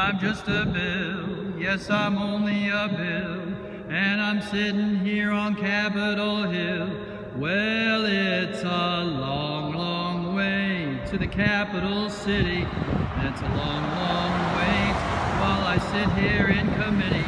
I'm just a bill, yes, I'm only a bill, and I'm sitting here on Capitol Hill. Well, it's a long, long way to the capital city, it's a long, long wait while I sit here in committee,